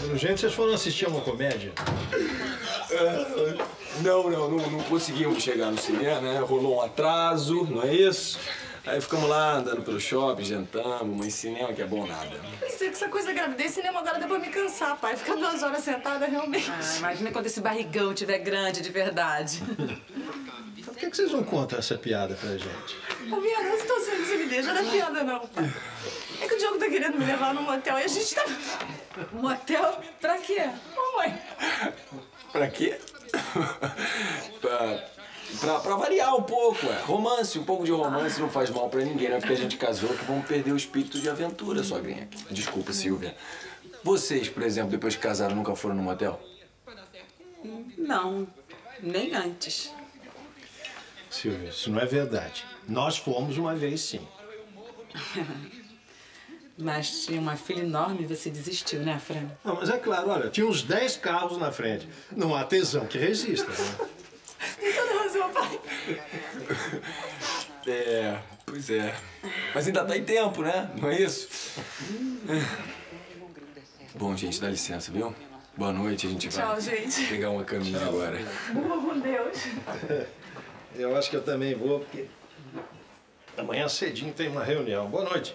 Pelo jeito, vocês foram assistir a uma comédia. Não, não, não, não conseguimos chegar no cinema, né? Rolou um atraso, não é isso? Aí ficamos lá andando pelo shopping, jantamos, mas cinema que é bom nada. Pensei que essa coisa da gravidez, cinema agora deu pra me cansar, pai. Ficar duas horas sentada realmente. Ah, imagina quando esse barrigão tiver grande de verdade. Então por que, que vocês não contam essa piada pra gente? Ô, minha não situação que você me deixa, não é piada não, pai. É querendo me levar num motel e a gente tá... Motel? Pra quê? Ô, mãe. Pra quê? pra, pra, pra variar um pouco, é. Romance, um pouco de romance não faz mal pra ninguém, não é porque a gente casou que vamos perder o espírito de aventura, sogrinha. Desculpa, Silvia. Vocês, por exemplo, depois que casaram, nunca foram num motel? Não, nem antes. Silvia, isso não é verdade. Nós fomos uma vez sim. Mas tinha uma filha enorme e você desistiu, né, Fran? Não, mas é claro, olha, tinha uns 10 carros na frente. Não há tesão que resista, né? Tem toda razão, pai. É, pois é. Mas ainda tá em tempo, né? Não é isso? Bom, gente, dá licença, viu? Boa noite, a gente vai Tchau, gente. pegar uma caminha agora. Boa com Deus. Eu acho que eu também vou, porque amanhã cedinho tem uma reunião. Boa noite.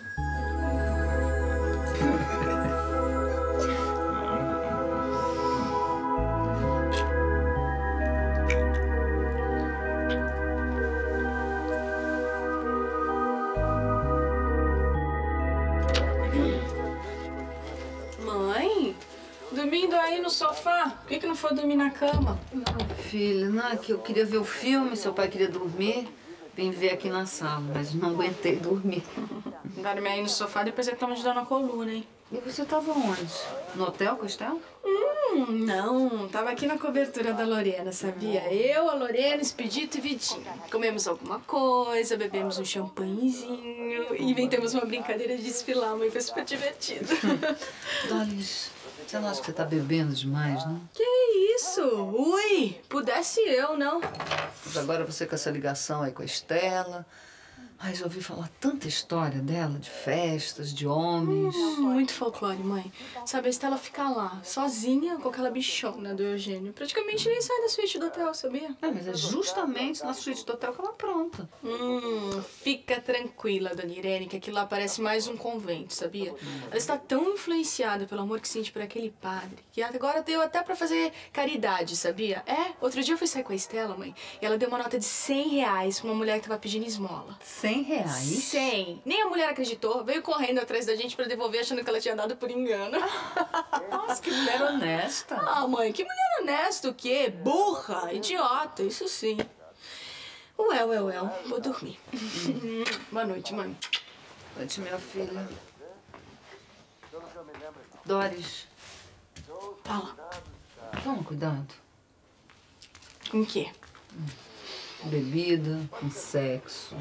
dormindo aí no sofá, por que, que não foi dormir na cama? Filha, não é que eu queria ver o filme, seu pai queria dormir. Vim ver aqui na sala, mas não aguentei dormir. Dorme aí no sofá, depois você toma de dor na coluna, hein? E você tava onde? No hotel, Costela? Hum, não, tava aqui na cobertura da Lorena, sabia? Eu, a Lorena, Expedito e Vitinho. Comemos alguma coisa, bebemos um champanhezinho e inventamos uma brincadeira de desfilar, mãe, foi super divertido. Doris, você não acha que você tá bebendo demais, não? que isso? Ui, pudesse eu, não? Mas agora você com essa ligação aí com a Estela. Ai, já ouvi falar tanta história dela, de festas, de homens. Hum, Muito folclore, mãe. Sabe, a Estela fica lá, sozinha, com aquela bichona do Eugênio. Praticamente nem sai da suíte do hotel, sabia? É, mas é justamente na suíte do hotel que ela pronta. Hum, fica tranquila, dona Irene, que aquilo lá parece mais um convento, sabia? Ela está tão influenciada pelo amor que sente por aquele padre, que agora deu até pra fazer caridade, sabia? É, outro dia eu fui sair com a Estela, mãe, e ela deu uma nota de 100 reais pra uma mulher que tava pedindo esmola. 100 reais? 100! Nem a mulher acreditou, veio correndo atrás da gente pra devolver achando que ela tinha dado por engano. Nossa, que mulher honesta. Ah, mãe, que mulher honesta o quê? Burra, idiota, isso sim. Ué, ué, ué, vou dormir. Boa noite, mãe. Noite, minha filha. Doris, Fala. toma cuidado. Com o quê? Com bebida, com sexo.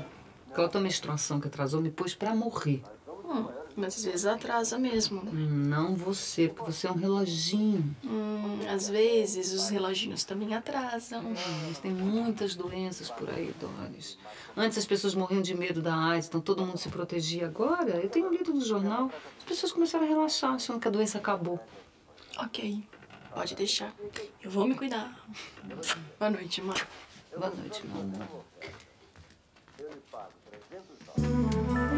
Aquela tua menstruação que atrasou me pôs pra morrer. Hum, mas às vezes atrasa mesmo. Não você, porque você é um reloginho. Hum, às vezes os reloginhos também atrasam. Mas tem muitas doenças por aí, Doris. Antes as pessoas morriam de medo da AIDS, então todo mundo se protegia. Agora, eu tenho lido no jornal, as pessoas começaram a relaxar, achando que a doença acabou. Ok, pode deixar. Eu vou me cuidar. Boa noite, mãe. Boa noite, meu amor pago 300 dólares.